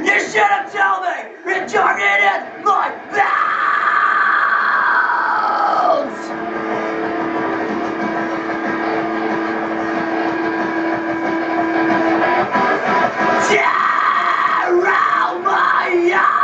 You shouldn't tell me retarded is my bounds! Tear out my eyes!